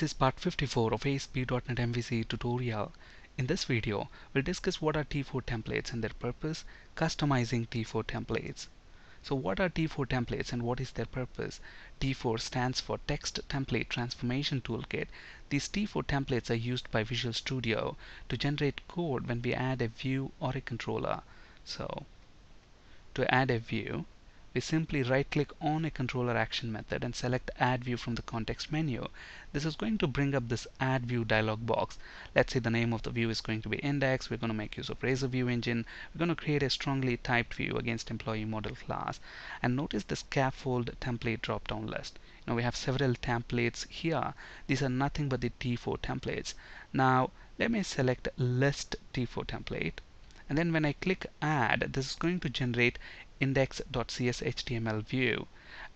This is part 54 of ASP.NET MVC tutorial. In this video, we'll discuss what are T4 templates and their purpose, customizing T4 templates. So what are T4 templates and what is their purpose? T4 stands for Text Template Transformation Toolkit. These T4 templates are used by Visual Studio to generate code when we add a view or a controller. So to add a view, we simply right click on a controller action method and select add view from the context menu. This is going to bring up this add view dialog box. Let's say the name of the view is going to be index. We're going to make use of Razor View Engine. We're going to create a strongly typed view against employee model class. And notice the scaffold template drop down list. Now we have several templates here. These are nothing but the T4 templates. Now let me select list T4 template and then when I click add this is going to generate index.cshtml view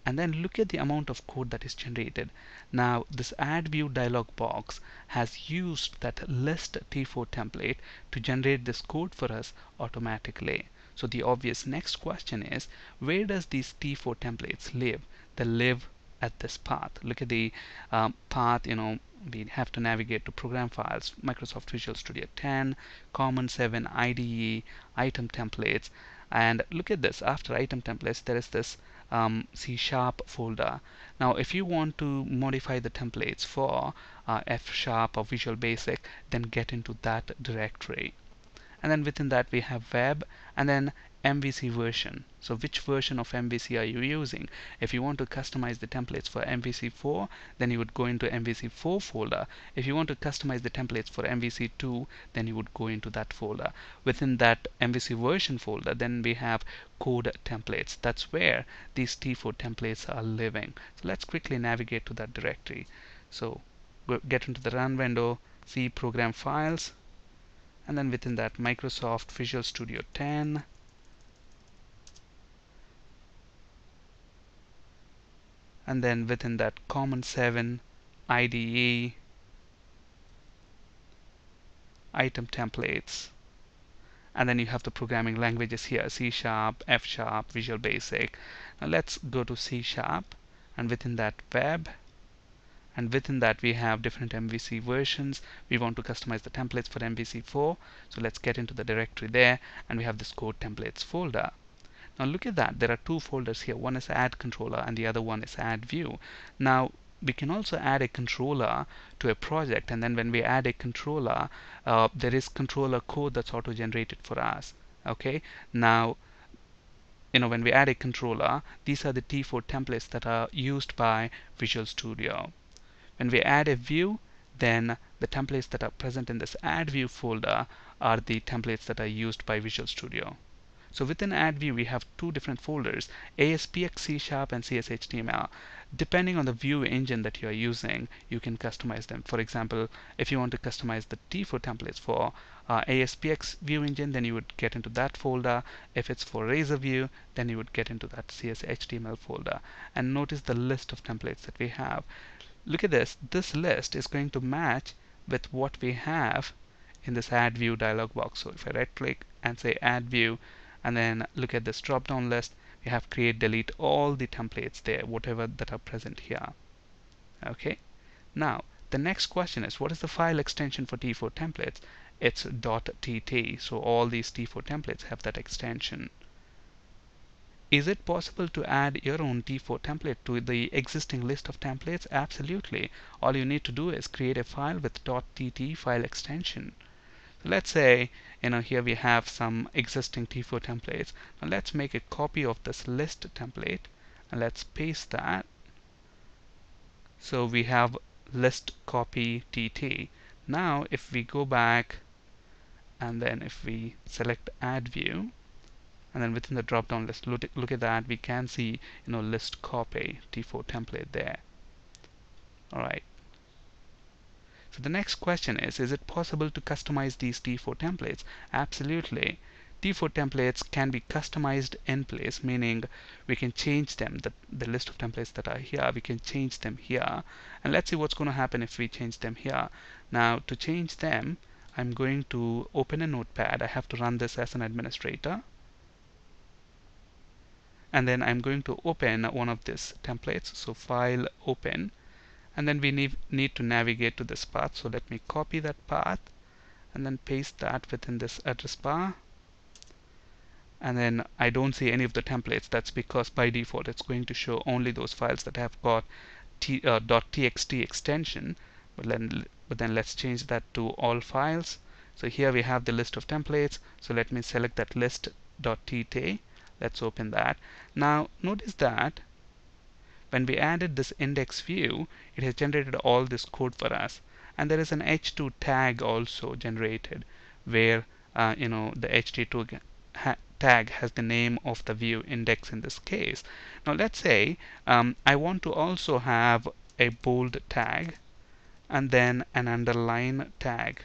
and then look at the amount of code that is generated. Now this add view dialog box has used that list t4 template to generate this code for us automatically. So the obvious next question is where does these t4 templates live? They live at this path. Look at the um, path you know we have to navigate to program files Microsoft Visual Studio 10 Common 7 IDE item templates and look at this after item templates there is this um, C sharp folder. Now if you want to modify the templates for uh, F sharp or Visual Basic then get into that directory. And then within that we have web. And then MVC version. So which version of MVC are you using? If you want to customize the templates for MVC4, then you would go into MVC4 folder. If you want to customize the templates for MVC2, then you would go into that folder. Within that MVC version folder, then we have code templates. That's where these T4 templates are living. So let's quickly navigate to that directory. So get into the run window, C program files, and then within that Microsoft Visual Studio 10 and then within that common 7 IDE item templates. And then you have the programming languages here C sharp, F sharp, Visual Basic. Now let's go to C sharp and within that web. And within that we have different MVC versions. We want to customize the templates for MVC4 so let's get into the directory there and we have this code templates folder now look at that. There are two folders here. One is add controller and the other one is add view. Now we can also add a controller to a project and then when we add a controller uh, there is controller code that's auto generated for us okay now you know when we add a controller these are the T4 templates that are used by Visual Studio when we add a view then the templates that are present in this add view folder are the templates that are used by Visual Studio so within view we have two different folders ASPX C Sharp and CSHTML depending on the view engine that you are using you can customize them. For example if you want to customize the T4 templates for uh, ASPX view engine then you would get into that folder. If it's for Razor View then you would get into that CSHTML folder. And notice the list of templates that we have. Look at this. This list is going to match with what we have in this add view dialog box. So if I right click and say add view and then look at this drop down list. We have create delete all the templates there whatever that are present here. Okay? Now the next question is what is the file extension for T4 templates? It's .tt so all these T4 templates have that extension. Is it possible to add your own T4 template to the existing list of templates? Absolutely. All you need to do is create a file with .tt file extension let's say you know here we have some existing T4 templates. Now let's make a copy of this list template and let's paste that. So we have list copy TT now if we go back and then if we select add view and then within the drop down list look, look at that we can see you know list copy T4 template there. Alright so the next question is, is it possible to customize these T4 templates? Absolutely. T4 templates can be customized in place, meaning we can change them, the, the list of templates that are here, we can change them here. And let's see what's going to happen if we change them here. Now to change them, I'm going to open a notepad. I have to run this as an administrator. And then I'm going to open one of these templates. So file open and then we need, need to navigate to this path. So let me copy that path and then paste that within this address bar. And then I don't see any of the templates. That's because by default it's going to show only those files that have got t, uh, .txt extension. But then but then let's change that to all files. So here we have the list of templates. So let me select that list.tt let's open that. Now notice that when we added this index view it has generated all this code for us. And there is an h2 tag also generated where uh, you know the h2 tag has the name of the view index in this case. Now let's say um, I want to also have a bold tag and then an underline tag.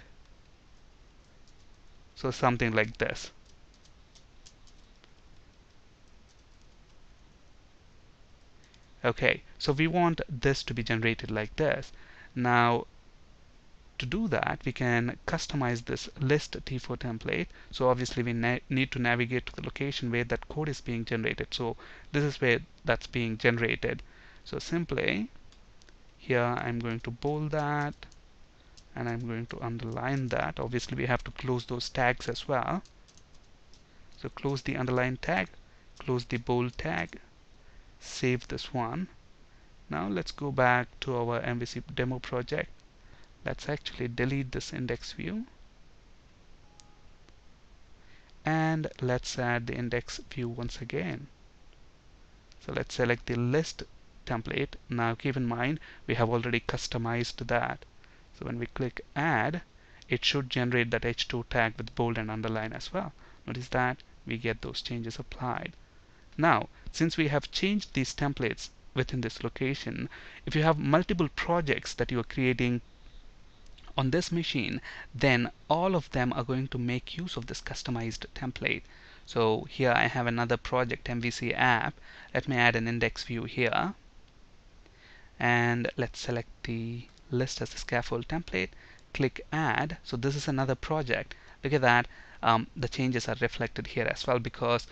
So something like this okay so we want this to be generated like this. Now to do that we can customize this list t4 template. So obviously we need to navigate to the location where that code is being generated. So this is where that's being generated. So simply here I'm going to bold that and I'm going to underline that. Obviously we have to close those tags as well. So close the underline tag close the bold tag save this one. Now let's go back to our MVC demo project. Let's actually delete this index view. And let's add the index view once again. So let's select the list template. Now keep in mind we have already customized that. So when we click add it should generate that h2 tag with bold and underline as well. Notice that we get those changes applied now, since we have changed these templates within this location, if you have multiple projects that you are creating on this machine, then all of them are going to make use of this customized template. So here I have another project MVC app. Let me add an index view here. And let's select the list as the scaffold template. Click add. So this is another project. Look at that. Um, the changes are reflected here as well because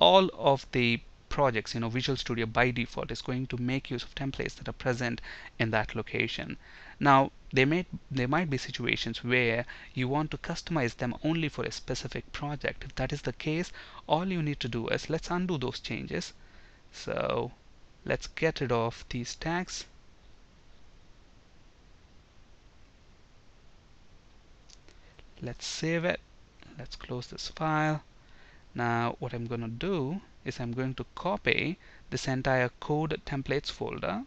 all of the projects, you know, Visual Studio by default is going to make use of templates that are present in that location. Now, there may there might be situations where you want to customize them only for a specific project. If that is the case, all you need to do is let's undo those changes. So let's get rid of these tags. Let's save it. Let's close this file now what I'm going to do is I'm going to copy this entire code templates folder.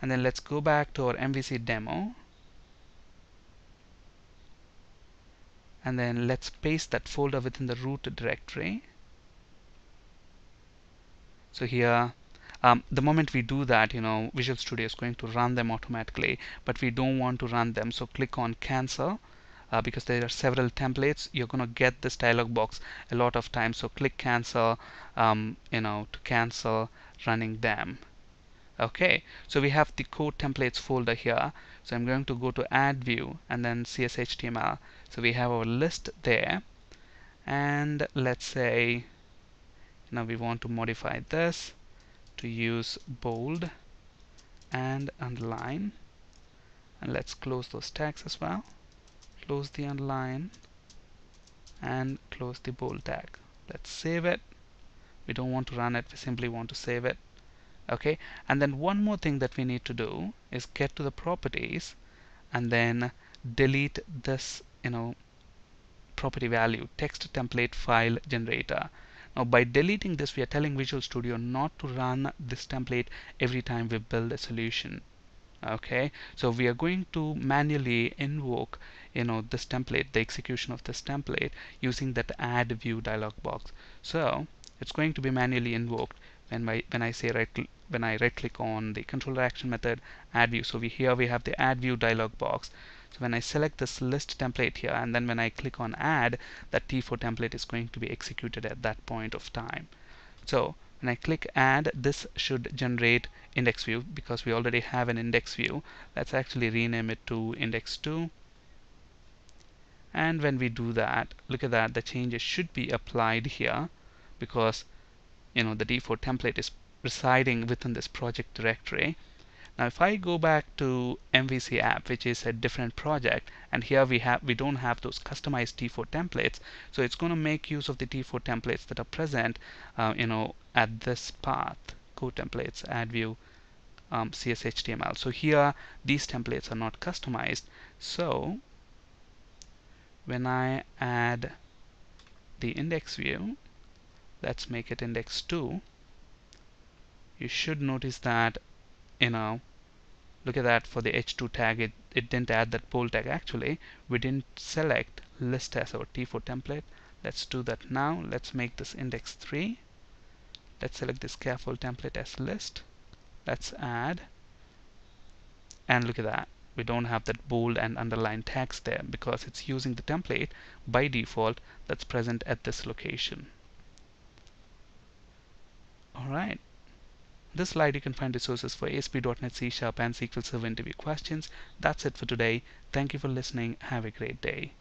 And then let's go back to our MVC demo. And then let's paste that folder within the root directory. So here um, the moment we do that you know Visual Studio is going to run them automatically but we don't want to run them. So click on cancel uh, because there are several templates you're gonna get this dialog box a lot of times. So click cancel um, you know to cancel running them. Okay so we have the code templates folder here. So I'm going to go to add view and then CSHTML so we have our list there. And let's say now we want to modify this to use bold and underline. And let's close those tags as well close the underline and close the bold tag. Let's save it. We don't want to run it. We simply want to save it. Okay? And then one more thing that we need to do is get to the properties and then delete this you know property value text template file generator. Now by deleting this we are telling Visual Studio not to run this template every time we build a solution okay? So we are going to manually invoke you know this template the execution of this template using that add view dialog box. So it's going to be manually invoked when my when I say right when I right click on the controller action method add view. So we here we have the add view dialog box. So when I select this list template here and then when I click on add that T4 template is going to be executed at that point of time. So when I click add this should generate index view because we already have an index view. Let's actually rename it to index 2 and when we do that look at that the changes should be applied here because you know the default template is residing within this project directory Now if I go back to MVC app, which is a different project, and here we have we don't have those customized T4 templates, so it's going to make use of the T4 templates that are present, uh, you know, at this path, code templates, add view, um, CSHTML. So here these templates are not customized. So when I add the index view, let's make it index 2 you should notice that you know look at that for the h2 tag. It, it didn't add that bold tag. Actually we didn't select list as our t4 template. Let's do that now. Let's make this index 3 let's select this scaffold template as list. Let's add. And look at that. We don't have that bold and underlined tags there because it's using the template by default that's present at this location. Alright this slide you can find resources for ASP.NET C Sharp and SQL Server interview questions. That's it for today. Thank you for listening. Have a great day.